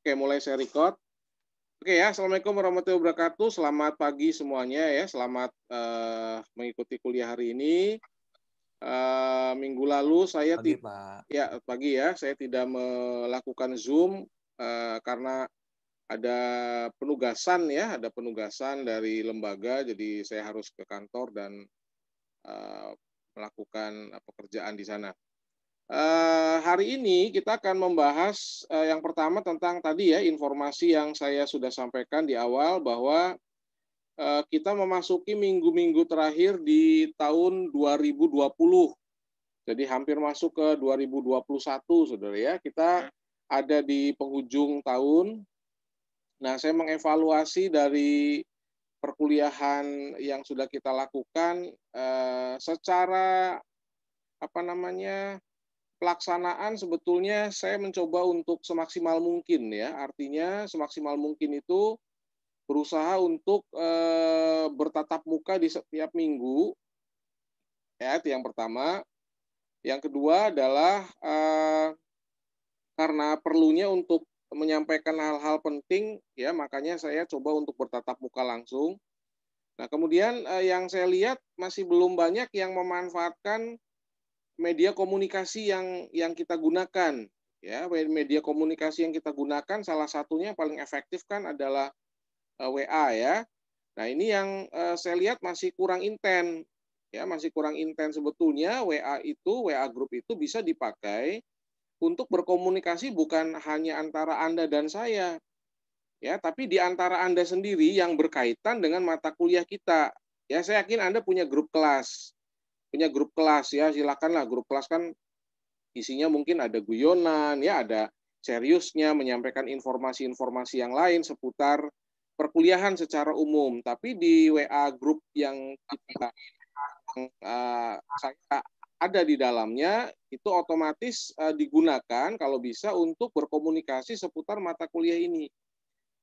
Oke, mulai saya record. Oke ya, Assalamualaikum warahmatullahi wabarakatuh. Selamat pagi semuanya ya. Selamat uh, mengikuti kuliah hari ini. Uh, minggu lalu saya pagi, Pak. ya pagi ya, saya tidak melakukan Zoom uh, karena ada penugasan ya, ada penugasan dari lembaga, jadi saya harus ke kantor dan uh, melakukan pekerjaan di sana. Uh, hari ini kita akan membahas uh, yang pertama tentang tadi ya informasi yang saya sudah sampaikan di awal bahwa uh, kita memasuki minggu-minggu terakhir di tahun 2020. Jadi hampir masuk ke 2021 Saudara ya. Kita ada di penghujung tahun. Nah, saya mengevaluasi dari perkuliahan yang sudah kita lakukan uh, secara apa namanya pelaksanaan sebetulnya saya mencoba untuk semaksimal mungkin ya. Artinya semaksimal mungkin itu berusaha untuk e, bertatap muka di setiap minggu. Ya, itu yang pertama. Yang kedua adalah e, karena perlunya untuk menyampaikan hal-hal penting ya, makanya saya coba untuk bertatap muka langsung. Nah, kemudian e, yang saya lihat masih belum banyak yang memanfaatkan media komunikasi yang yang kita gunakan ya. Media komunikasi yang kita gunakan salah satunya yang paling efektif kan adalah eh, WA ya. Nah ini yang uh, saya lihat masih kurang intens ya. Masih kurang intens sebetulnya WA itu WA grup itu bisa dipakai untuk berkomunikasi bukan hanya antara Anda dan saya ya. Tapi di antara Anda sendiri yang berkaitan dengan mata kuliah kita. Ya saya yakin Anda punya grup kelas punya grup kelas ya silakanlah grup kelas kan isinya mungkin ada guyonan ya ada seriusnya menyampaikan informasi-informasi yang lain seputar perkuliahan secara umum. Tapi di WA grup yang kita uh, saya ada di dalamnya itu otomatis uh, digunakan kalau bisa untuk berkomunikasi seputar mata kuliah ini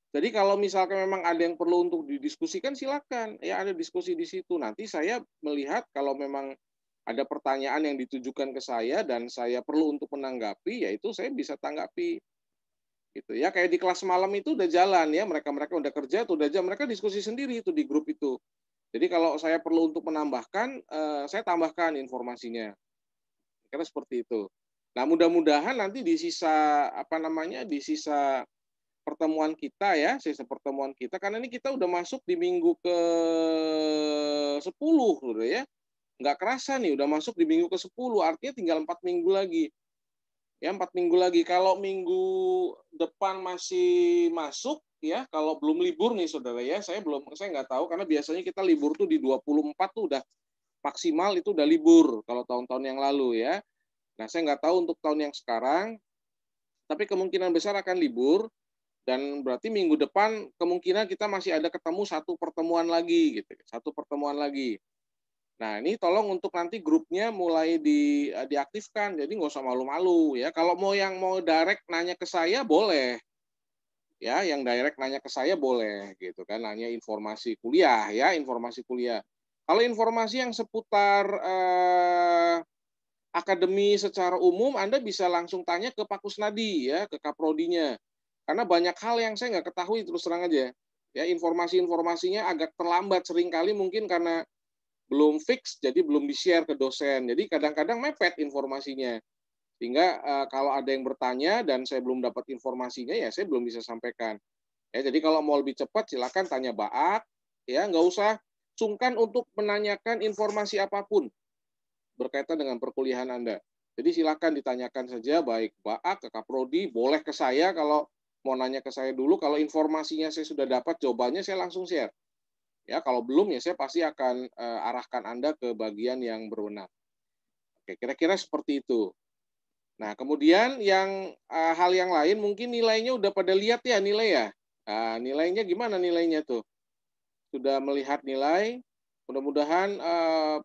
jadi kalau misalkan memang ada yang perlu untuk didiskusikan silakan ya ada diskusi di situ. Nanti saya melihat kalau memang ada pertanyaan yang ditujukan ke saya dan saya perlu untuk menanggapi yaitu saya bisa tanggapi. Gitu ya kayak di kelas malam itu udah jalan ya mereka-mereka udah kerja tuh udah jam mereka diskusi sendiri itu di grup itu. Jadi kalau saya perlu untuk menambahkan eh, saya tambahkan informasinya. Karena seperti itu. Nah, mudah-mudahan nanti di sisa apa namanya? di sisa pertemuan kita ya, sisa pertemuan kita karena ini kita udah masuk di minggu ke 10 udah ya. Nggak kerasa nih udah masuk di minggu ke 10, artinya tinggal 4 minggu lagi. Ya, 4 minggu lagi. Kalau minggu depan masih masuk ya, kalau belum libur nih Saudara ya, saya belum saya nggak tahu karena biasanya kita libur tuh di 24 tuh udah maksimal itu udah libur kalau tahun-tahun yang lalu ya. Nah, saya nggak tahu untuk tahun yang sekarang, tapi kemungkinan besar akan libur dan berarti minggu depan kemungkinan kita masih ada ketemu satu pertemuan lagi gitu satu pertemuan lagi. Nah ini tolong untuk nanti grupnya mulai di, eh, diaktifkan. Jadi nggak usah malu-malu ya. Kalau mau yang mau direct nanya ke saya boleh. Ya yang direct nanya ke saya boleh gitu kan. Nanya informasi kuliah ya informasi kuliah. Kalau informasi yang seputar eh, akademi secara umum Anda bisa langsung tanya ke Pak Kusnadi ya ke Kaprodinya karena banyak hal yang saya nggak ketahui terus terang aja. Ya, informasi-informasinya agak terlambat sering kali mungkin karena belum fix, jadi belum di-share ke dosen. Jadi kadang-kadang mepet informasinya. Sehingga uh, kalau ada yang bertanya dan saya belum dapat informasinya, ya saya belum bisa sampaikan. Ya, jadi kalau mau lebih cepat, silakan tanya Baak. Ya, nggak usah sungkan untuk menanyakan informasi apa pun berkaitan dengan perkuliahan Anda. Jadi silakan ditanyakan saja baik Baak ke Kaprodi, boleh ke saya kalau mau nanya ke saya dulu. Kalau informasinya saya sudah dapat jawabannya, saya langsung share. Ya, kalau belum ya saya pasti akan uh, arahkan Anda ke bagian yang berwenang. Oke, kira-kira seperti itu. Nah, kemudian yang uh, hal yang lain mungkin nilainya udah pada lihat ya nilai ya. Nah, nilainya gimana nilainya tuh? Sudah melihat nilai. Mudah-mudahan uh,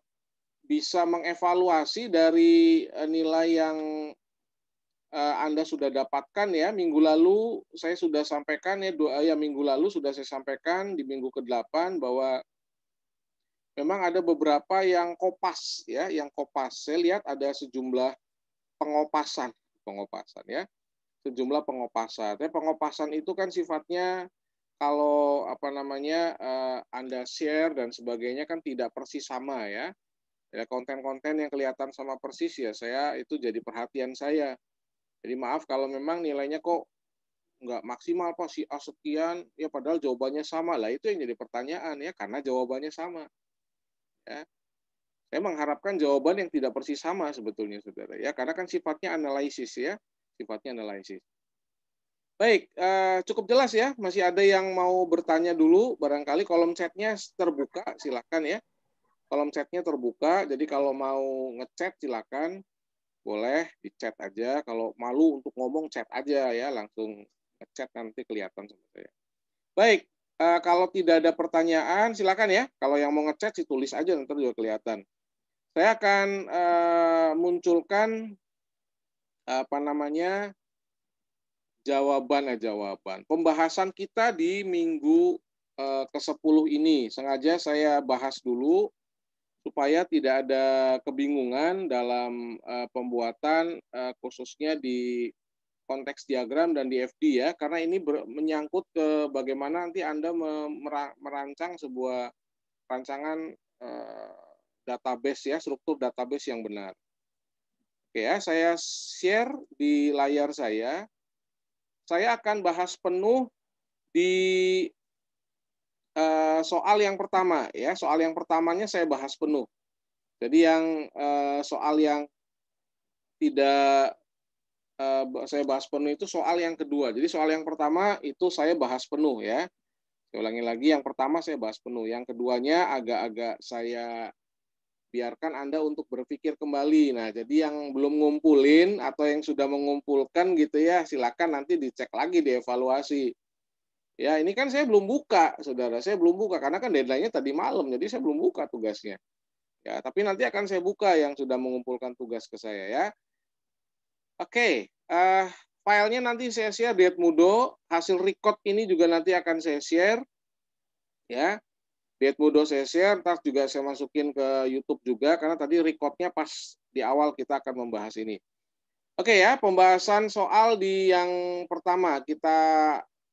bisa mengevaluasi dari nilai yang Anda sudah dapatkan ya minggu lalu saya sudah sampaikan ya doa ya minggu lalu sudah saya sampaikan di minggu ke-8 bahwa memang ada beberapa yang kopas ya yang kopas saya lihat ada sejumlah pengopasan pengopasan ya sejumlah pengopasan. Tapi pengopasan itu kan sifatnya kalau apa namanya uh, Anda share dan sebagainya kan tidak persis sama ya. Ya konten-konten yang kelihatan sama persis ya saya itu jadi perhatian saya. Jadi maaf kalau memang nilainya kok nggak maksimal pak si A sekian ya padahal jawabannya sama lah itu yang jadi pertanyaan ya karena jawabannya sama. Ya. Saya mengharapkan jawaban yang tidak persis sama sebetulnya saudara ya karena kan sifatnya analisis ya sifatnya analisis. Baik, uh, cukup jelas ya. Masih ada yang mau bertanya dulu, barangkali kolom chatnya terbuka, silakan ya. Kolom chatnya terbuka, jadi kalau mau ngechat silakan, boleh di chat aja. Kalau malu untuk ngomong chat aja ya, langsung ngechat nanti kelihatan sama saya. Baik, uh, kalau tidak ada pertanyaan silakan ya. Kalau yang mau ngechat sih tulis aja nanti juga kelihatan. Saya akan uh, munculkan apa namanya jawaban ya jawaban. Pembahasan kita di minggu eh, ke-10 ini sengaja saya bahas dulu supaya tidak ada kebingungan dalam eh, pembuatan eh, khususnya di konteks diagram dan di FD ya karena ini ber, menyangkut ke bagaimana nanti Anda merancang sebuah rancangan eh, database ya struktur database yang benar. Oke ya, saya share di layar saya saya akan bahas penuh di uh, soal yang pertama ya. Soal yang pertamanya saya bahas penuh. Jadi yang uh, soal yang tidak uh, saya bahas penuh itu soal yang kedua. Jadi soal yang pertama itu saya bahas penuh ya. Saya ulangi lagi, yang pertama saya bahas penuh. Yang keduanya agak-agak saya biarkan Anda untuk berpikir kembali. Nah, jadi yang belum ngumpulin atau yang sudah mengumpulkan gitu ya, silakan nanti dicek lagi, dievaluasi. Ya, ini kan saya belum buka, saudara. Saya belum buka karena kan deadline-nya tadi malam, jadi saya belum buka tugasnya. Ya, tapi nanti akan saya buka yang sudah mengumpulkan tugas ke saya ya. Oke, uh, filenya nanti saya share di Edmudo. Hasil record ini juga nanti akan saya share. Ya, Diet Mudo saya share, ntar juga saya masukin ke YouTube juga, karena tadi recordnya pas di awal kita akan membahas ini. Oke ya, pembahasan soal di yang pertama kita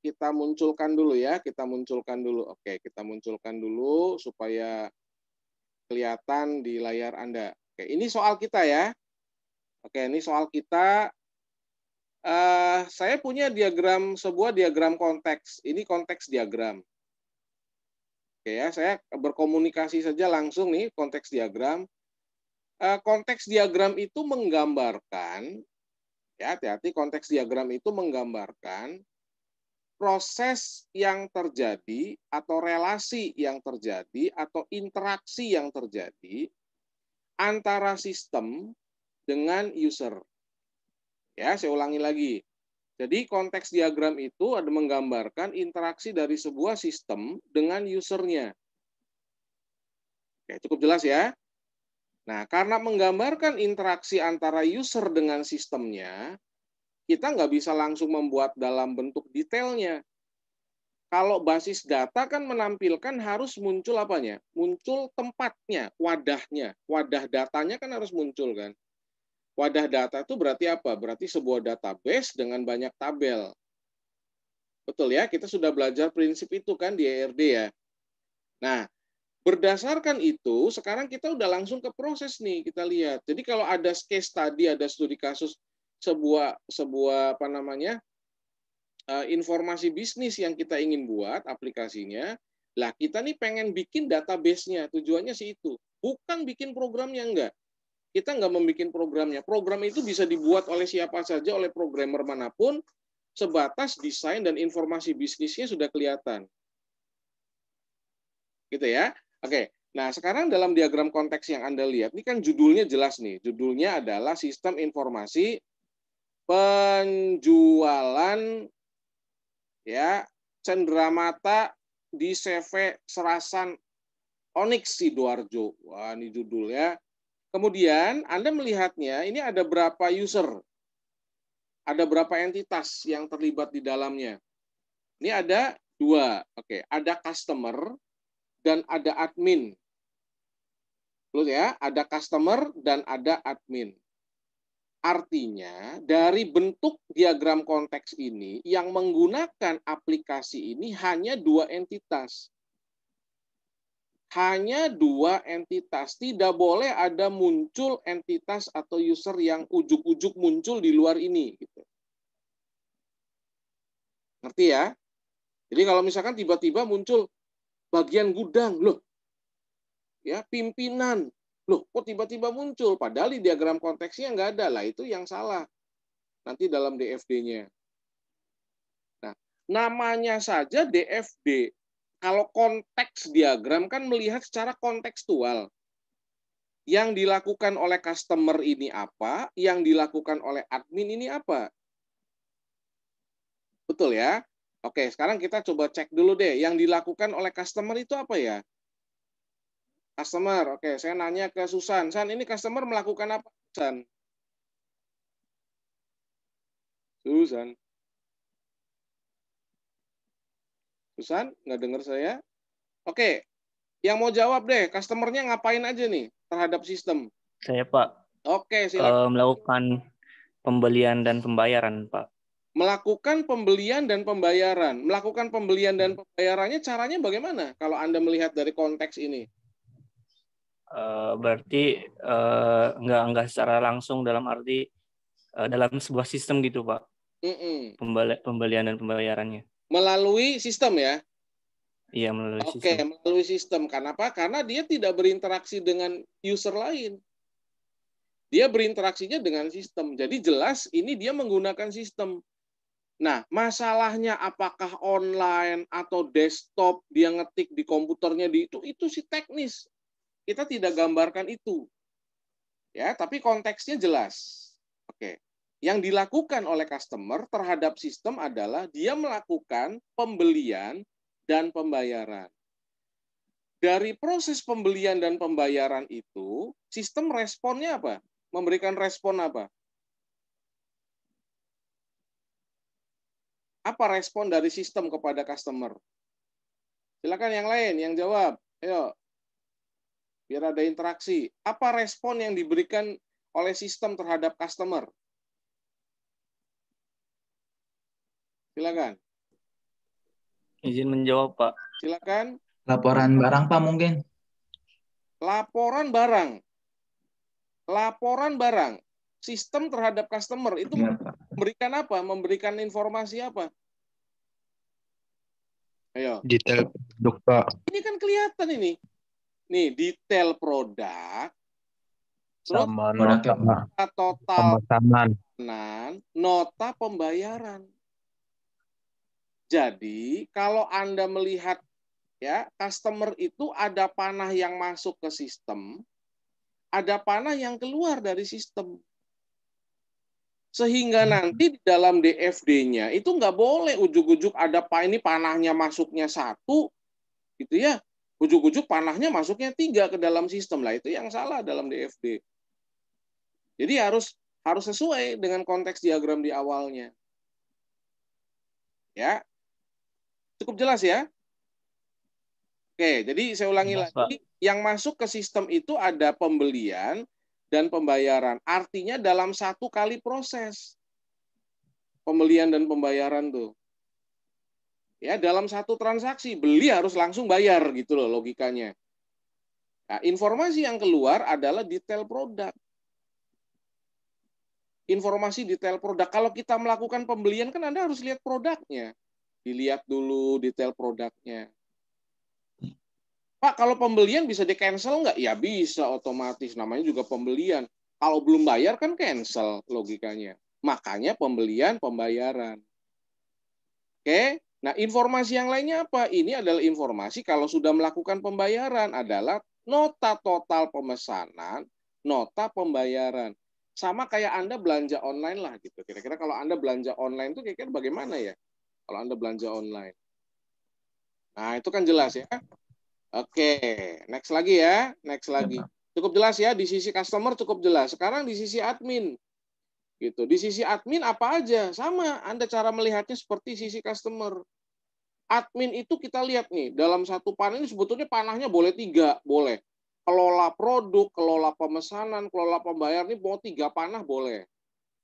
kita munculkan dulu ya, kita munculkan dulu. Oke, kita munculkan dulu supaya kelihatan di layar Anda. Oke, ini soal kita ya. Oke, ini soal kita. Uh, saya punya diagram sebuah diagram konteks. Ini konteks diagram. Oke ya, saya berkomunikasi saja langsung nih konteks diagram. Eh, konteks diagram itu menggambarkan, ya hati-hati konteks diagram itu menggambarkan proses yang terjadi atau relasi yang terjadi atau interaksi yang terjadi antara sistem dengan user. Ya, saya ulangi lagi. Jadi konteks diagram itu ada menggambarkan interaksi dari sebuah sistem dengan usernya. Oke, cukup jelas ya. Nah, karena menggambarkan interaksi antara user dengan sistemnya, kita nggak bisa langsung membuat dalam bentuk detailnya. Kalau basis data kan menampilkan harus muncul apanya? Muncul tempatnya, wadahnya. Wadah datanya kan harus muncul kan. Wadah data itu berarti apa? Berarti sebuah database dengan banyak tabel. Betul ya, kita sudah belajar prinsip itu kan di ERD ya. Nah, berdasarkan itu, sekarang kita udah langsung ke proses nih, kita lihat. Jadi kalau ada case tadi, ada studi kasus sebuah sebuah apa namanya eh, informasi bisnis yang kita ingin buat aplikasinya, lah kita nih pengen bikin database-nya, tujuannya sih itu. Bukan bikin programnya enggak kita nggak membuat programnya. Program itu bisa dibuat oleh siapa saja, oleh programmer mana pun, sebatas desain dan informasi bisnisnya sudah kelihatan. Gitu ya. Oke. Nah, sekarang dalam diagram konteks yang Anda lihat, ini kan judulnya jelas nih. Judulnya adalah Sistem Informasi Penjualan ya Cendramata di CV Serasan Onyx Sidoarjo. Wah, ini judulnya Kemudian Anda melihatnya ini ada berapa user, ada berapa entitas yang terlibat di dalamnya. Ini ada dua, oke, ada customer dan ada admin. Lalu ya, ada customer dan ada admin. Artinya, dari bentuk diagram konteks ini, yang menggunakan aplikasi ini hanya dua entitas. Hanya dua entitas. Tidak boleh ada muncul entitas atau user yang ujuk-ujuk muncul di luar ini. Gitu. Ngerti ya? Jadi kalau misalkan tiba-tiba muncul bagian gudang, loh, ya pimpinan, Loh, kok tiba-tiba muncul? Padahal di diagram konteksnya nggak ada. Lah, itu yang salah. Nanti dalam DFD-nya. Nah, namanya saja DFD. Kalau konteks diagram kan melihat secara kontekstual. Yang dilakukan oleh customer ini apa, yang dilakukan oleh admin ini apa. Betul ya? Oke, sekarang kita coba cek dulu deh. Yang dilakukan oleh customer itu apa ya? Customer, oke, saya nanya ke Susan. San, ini customer melakukan apa, Susan? Susan. Susan, nggak dengar saya? Oke, yang mau jawab deh, customernya ngapain aja nih terhadap sistem? Saya, Pak. Oke, silakan. Uh, melakukan pembelian dan pembayaran, Pak. Melakukan pembelian dan pembayaran. Melakukan pembelian dan pembayarannya caranya bagaimana kalau Anda melihat dari konteks ini? Uh, berarti uh, nggak nggak secara langsung dalam arti uh, dalam sebuah sistem gitu pak? Mm -mm. Pembali, pembelian dan pembayarannya. Melalui sistem ya? Iya melalui Oke, sistem. melalui sistem. Kenapa karena dia tidak berinteraksi dengan user lain. Dia berinteraksinya dengan sistem. Jadi jelas ini dia menggunakan sistem. Nah, masalahnya apakah online atau desktop dia ngetik di komputernya di itu itu sih teknis kita tidak gambarkan itu. Ya, tapi konteksnya jelas. Oke. Yang dilakukan oleh customer terhadap sistem adalah dia melakukan pembelian dan pembayaran. Dari proses pembelian dan pembayaran itu, sistem responnya apa? Memberikan respon apa? Apa respon dari sistem kepada customer? Silakan yang lain yang jawab. Ayo, biar ada interaksi. Apa respon yang diberikan oleh sistem terhadap customer? Silakan. Izin menjawab, Pak. Silakan. Laporan barang, Pak, mungkin. Laporan barang. Laporan barang. Sistem terhadap customer itu ya, memberikan apa? Memberikan informasi apa? Ayo. Detail produk, Pak. Ini kan kelihatan ini nih detail produk sama nota, total pemesanan, nota pembayaran. Jadi kalau Anda melihat ya customer itu ada panah yang masuk ke sistem, ada panah yang keluar dari sistem. Sehingga hmm. nanti di dalam DFD-nya itu nggak boleh ujuk-ujuk ada apa ini panahnya masuknya satu, gitu ya ujuk-ujuk panahnya masuknya tiga ke dalam sistem lah itu yang salah dalam DFD. Jadi harus harus sesuai dengan konteks diagram di awalnya. Ya, cukup jelas ya. Oke, jadi saya ulangi Mas, lagi, Pak. yang masuk ke sistem itu ada pembelian dan pembayaran. Artinya dalam satu kali proses pembelian dan pembayaran tuh ya dalam satu transaksi beli harus langsung bayar gitu loh logikanya. Nah, informasi yang keluar adalah detail produk. Informasi detail produk. Kalau kita melakukan pembelian kan Anda harus lihat produknya. Dilihat dulu detail produknya. Pak, kalau pembelian bisa di-cancel nggak? Ya bisa otomatis. Namanya juga pembelian. Kalau belum bayar kan cancel logikanya. Makanya pembelian, pembayaran. Oke, Nah, informasi yang lainnya apa? Ini adalah informasi kalau sudah melakukan pembayaran adalah nota total pemesanan, nota pembayaran. Sama kayak Anda belanja online lah gitu. Kira-kira kalau Anda belanja online itu kira-kira bagaimana ya? Kalau Anda belanja online. Nah, itu kan jelas ya. Oke, next lagi ya, next lagi. Cukup jelas ya di sisi customer cukup jelas. Sekarang di sisi admin. Gitu. Di sisi admin apa aja? Sama, Anda cara melihatnya seperti sisi customer. Admin itu kita lihat nih, dalam satu panah ini sebetulnya panahnya boleh tiga, boleh. Kelola produk, kelola pemesanan, kelola pembayar ini mau tiga panah boleh.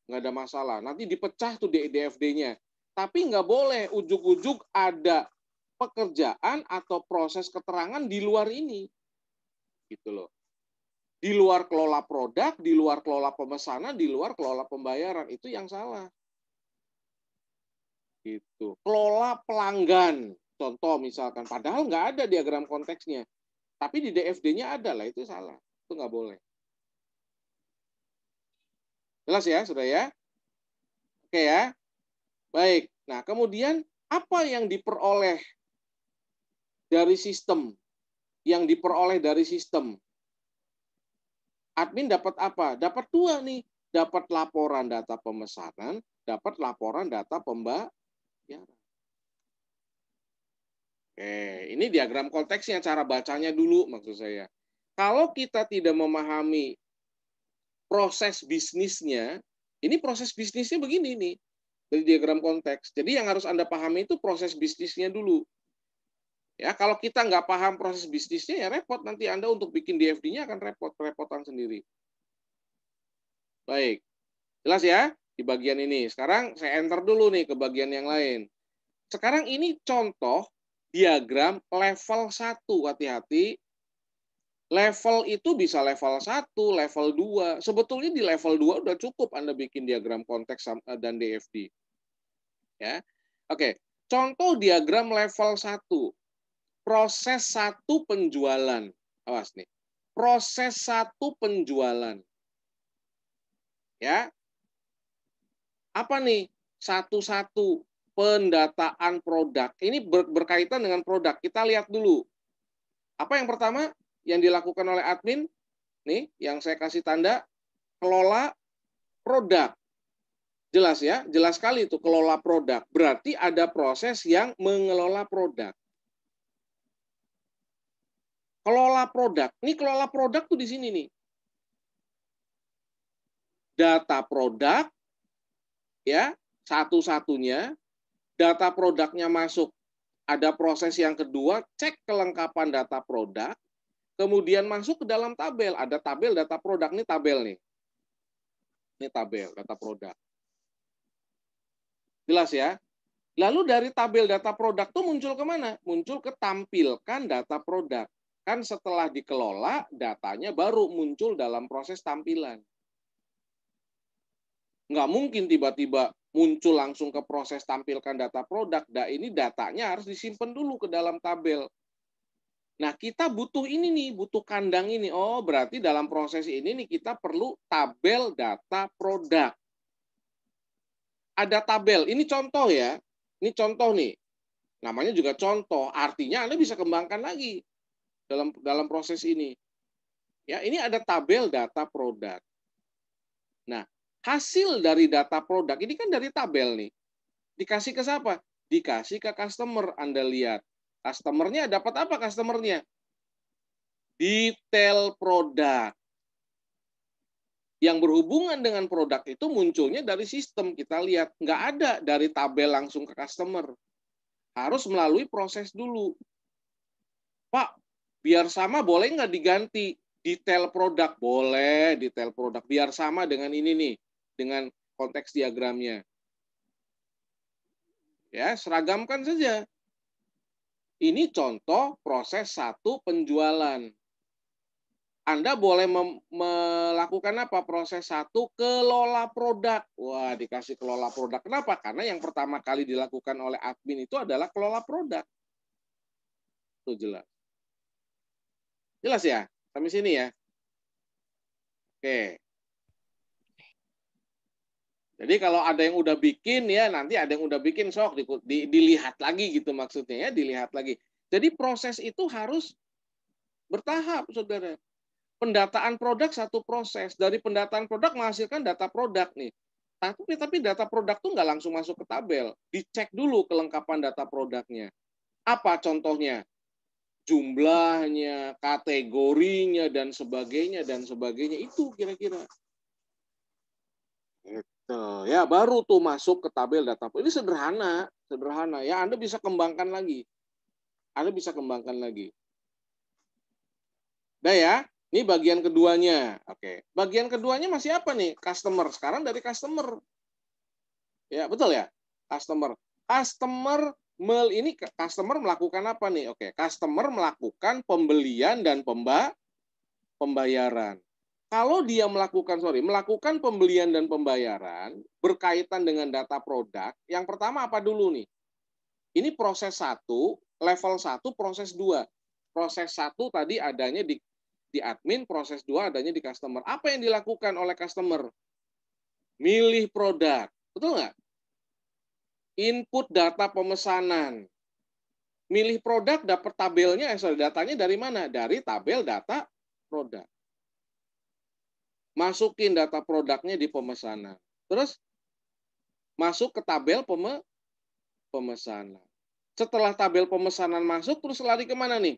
nggak ada masalah. Nanti dipecah tuh DFD-nya. Tapi nggak boleh ujuk-ujuk ada pekerjaan atau proses keterangan di luar ini. Gitu loh. Di luar kelola produk, di luar kelola pemesanan, di luar kelola pembayaran. Itu yang salah. Gitu. Kelola pelanggan. Contoh misalkan. Padahal nggak ada diagram konteksnya. Tapi di DFD-nya ada lah. Itu salah. Itu nggak boleh. Jelas ya, sudah ya? Oke ya. Baik. Nah, kemudian apa yang diperoleh dari sistem? Yang diperoleh dari sistem. Admin dapat apa? Dapat dua nih. Dapat laporan data pemesanan, dapat laporan data pembayaran. Oke, ini diagram konteksnya, cara bacanya dulu maksud saya. Kalau kita tidak memahami proses bisnisnya, ini proses bisnisnya begini nih, dari diagram konteks. Jadi yang harus Anda pahami itu proses bisnisnya dulu. Ya, kalau kita nggak paham proses bisnisnya ya repot nanti Anda untuk bikin DFD-nya akan repot, repotan sendiri. Baik. Jelas ya di bagian ini. Sekarang saya enter dulu nih ke bagian yang lain. Sekarang ini contoh diagram level 1. Hati-hati Level itu bisa level 1, level 2. Sebetulnya di level 2 udah cukup Anda bikin diagram konteks eh, dan DFD. Ya. Oke, contoh diagram level 1. Proses satu penjualan. Awas nih. Proses satu penjualan. Ya. Apa nih? Satu-satu pendataan produk. Ini berkaitan dengan produk. Kita lihat dulu. Apa yang pertama? yang dilakukan oleh admin, nih yang saya kasih tanda, kelola produk. Jelas ya, jelas sekali itu kelola produk. Berarti ada proses yang mengelola produk. Kelola produk. Ini kelola produk tuh di sini nih. Data produk, ya satu-satunya. Data produknya masuk. Ada proses yang kedua, cek kelengkapan data produk kemudian masuk ke dalam tabel. Ada tabel data produk, ini tabel nih. Ini tabel data produk. Jelas ya? Lalu dari tabel data produk itu muncul ke mana? Muncul ke tampilkan data produk. Kan setelah dikelola, datanya baru muncul dalam proses tampilan. Nggak mungkin tiba-tiba muncul langsung ke proses tampilkan data produk. Nah, ini datanya harus disimpan dulu ke dalam tabel. Nah, kita butuh ini nih, butuh kandang ini. Oh, berarti dalam proses ini nih kita perlu tabel data produk. Ada tabel. Ini contoh ya. Ini contoh nih. Namanya juga contoh. Artinya Anda bisa kembangkan lagi dalam dalam proses ini. Ya, ini ada tabel data produk. Nah, hasil dari data produk ini kan dari tabel nih. Dikasih ke siapa? Dikasih ke customer Anda lihat Customernya dapat apa customernya? Detail produk. Yang berhubungan dengan produk itu munculnya dari sistem. Kita lihat, nggak ada dari tabel langsung ke customer. Harus melalui proses dulu. Pak, biar sama boleh nggak diganti? Detail produk. Boleh detail produk. Biar sama dengan ini nih. Dengan konteks diagramnya. Ya, seragamkan saja. Ini contoh proses satu penjualan. Anda boleh melakukan apa? Proses satu kelola produk. Wah, dikasih kelola produk. Kenapa? Karena yang pertama kali dilakukan oleh admin itu adalah kelola produk. Itu jelas. Jelas ya? Sampai sini ya? Oke. Jadi kalau ada yang udah bikin ya nanti ada yang udah bikin sok di, di, dilihat lagi gitu maksudnya ya dilihat lagi. Jadi proses itu harus bertahap saudara. Pendataan produk satu proses dari pendataan produk menghasilkan data produk nih. Tapi tapi data produk tuh nggak langsung masuk ke tabel, dicek dulu kelengkapan data produknya. Apa contohnya? Jumlahnya, kategorinya dan sebagainya dan sebagainya itu kira-kira. Nah, ya baru tuh masuk ke tabel data. Ini sederhana, sederhana ya. Anda bisa kembangkan lagi. Anda bisa kembangkan lagi. Nah ya, Ini bagian keduanya. Oke. Bagian keduanya masih apa nih? Customer. Sekarang dari customer. Ya, betul ya? Customer. Customer mel ini customer melakukan apa nih? Oke, customer melakukan pembelian dan pemba pembayaran. Kalau dia melakukan sorry, melakukan pembelian dan pembayaran berkaitan dengan data produk, yang pertama apa dulu nih? Ini proses satu, level satu, proses dua. Proses satu tadi adanya di di admin, proses dua adanya di customer. Apa yang dilakukan oleh customer? Milih produk. Betul nggak? Input data pemesanan. Milih produk dapat tabelnya, eh, datanya dari mana? Dari tabel data produk. Masukin data produknya di pemesanan. Terus masuk ke tabel peme, pemesanan. Setelah tabel pemesanan masuk, terus lari ke mana nih?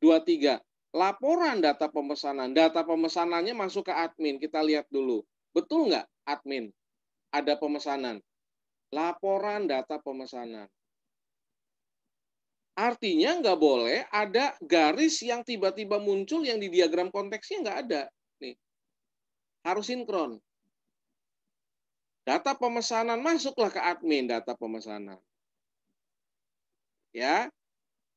Dua tiga laporan data pemesanan. Data pemesanannya masuk ke admin. Kita lihat dulu. Betul nggak admin? Ada pemesanan. Laporan data pemesanan. Artinya nggak boleh ada garis yang tiba-tiba muncul yang di diagram konteksnya nggak ada. Nih. Harus sinkron. Data pemesanan masuklah ke admin data pemesanan. Ya,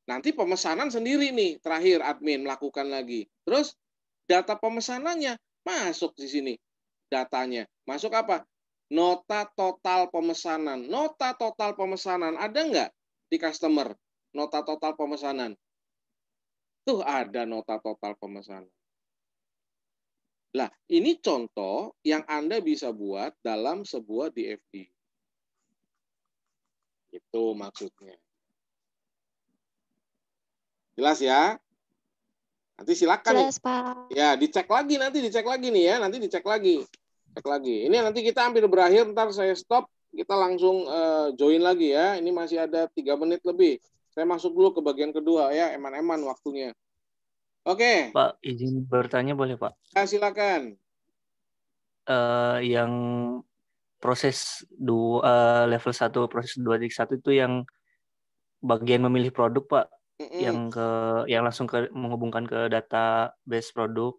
Nanti pemesanan sendiri nih, terakhir admin melakukan lagi. Terus data pemesanannya masuk di sini datanya. Masuk apa? Nota total pemesanan. Nota total pemesanan ada nggak di customer? Nota total pemesanan. Tuh ada nota total pemesanan. Lah, ini contoh yang Anda bisa buat dalam sebuah DFD. Itu maksudnya. Jelas ya? Nanti silakan. Jelas, Pak. Ya, dicek lagi nanti, dicek lagi nih ya, nanti dicek lagi. Cek lagi. Ini nanti kita hampir berakhir, ntar saya stop, kita langsung uh, join lagi ya. Ini masih ada tiga menit lebih. Saya masuk dulu ke bagian kedua ya, eman-eman waktunya. Oke. Pak, izin bertanya boleh Pak? Ya, silakan. Uh, yang proses dua uh, level 1 proses dua satu itu yang bagian memilih produk Pak mm yang ke yang langsung ke menghubungkan ke data base produk.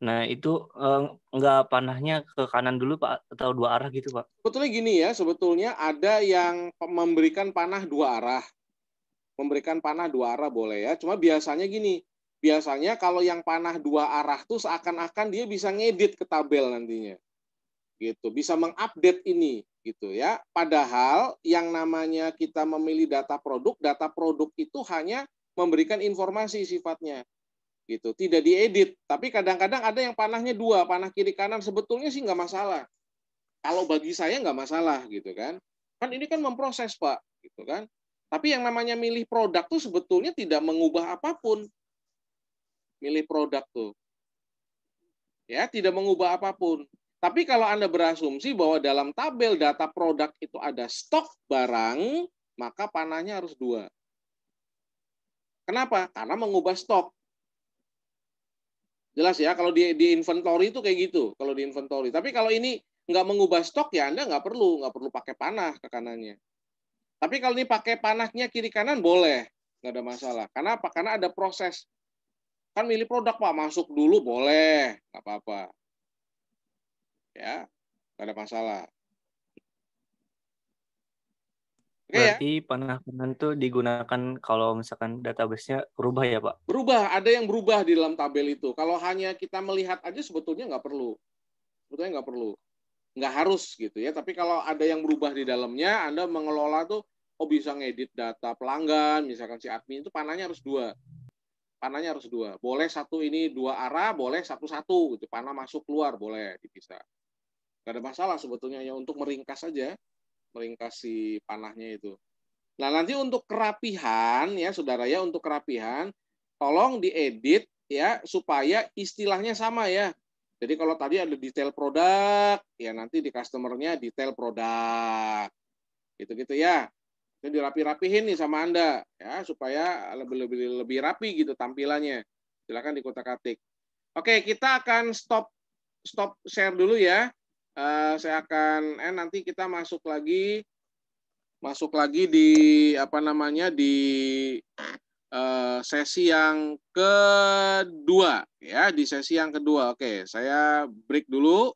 Nah itu eh, enggak panahnya ke kanan dulu pak atau dua arah gitu pak? Sebetulnya gini ya, sebetulnya ada yang memberikan panah dua arah, memberikan panah dua arah boleh ya. Cuma biasanya gini, biasanya kalau yang panah dua arah tuh seakan-akan dia bisa ngedit ke tabel nantinya, gitu, bisa mengupdate ini gitu ya. Padahal yang namanya kita memilih data produk, data produk itu hanya memberikan informasi sifatnya gitu, tidak diedit. Tapi kadang-kadang ada yang panahnya dua, panah kiri kanan sebetulnya sih nggak masalah. Kalau bagi saya nggak masalah gitu kan. Kan ini kan memproses pak, gitu kan. Tapi yang namanya milih produk tuh sebetulnya tidak mengubah apa pun. Milih produk tuh. Ya, tidak mengubah apa pun. Tapi kalau Anda berasumsi bahwa dalam tabel data produk itu ada stok barang, maka panahnya harus dua. Kenapa? Karena mengubah stok. Jelas ya, kalau di, di inventory itu kayak gitu, kalau di inventory. Tapi kalau ini nggak mengubah stok ya Anda nggak perlu, nggak perlu pakai panah ke kanannya. Tapi kalau ini pakai panahnya kiri kanan boleh, nggak ada masalah. Karena apa? Karena ada proses. Kan milih produk Pak, masuk dulu boleh, nggak apa-apa ya nggak ada masalah Oke ya. Berarti ya? panah kanan itu digunakan kalau misalkan database-nya berubah ya Pak? Berubah, ada yang berubah di dalam tabel itu. Kalau hanya kita melihat aja sebetulnya nggak perlu. Sebetulnya nggak perlu. Nggak harus gitu ya. Tapi kalau ada yang berubah di dalamnya, Anda mengelola tuh, oh bisa ngedit data pelanggan, misalkan si admin itu panahnya harus dua. Panahnya harus dua. Boleh satu ini dua arah, boleh satu-satu. Gitu. Panah masuk keluar, boleh dipisah. Gak ada masalah sebetulnya ya untuk meringkas saja, meringkas si panahnya itu. Nah nanti untuk kerapihan ya saudara ya untuk kerapihan, tolong diedit ya supaya istilahnya sama ya. Jadi kalau tadi ada detail produk, ya nanti di customernya detail produk, gitu-gitu ya. Itu dirapi-rapihin nih sama anda ya supaya lebih lebih lebih rapi gitu tampilannya. Silakan dikotak-atik. Oke kita akan stop stop share dulu ya uh, saya akan eh nanti kita masuk lagi masuk lagi di apa namanya di uh, sesi yang kedua ya di sesi yang kedua. Oke, saya break dulu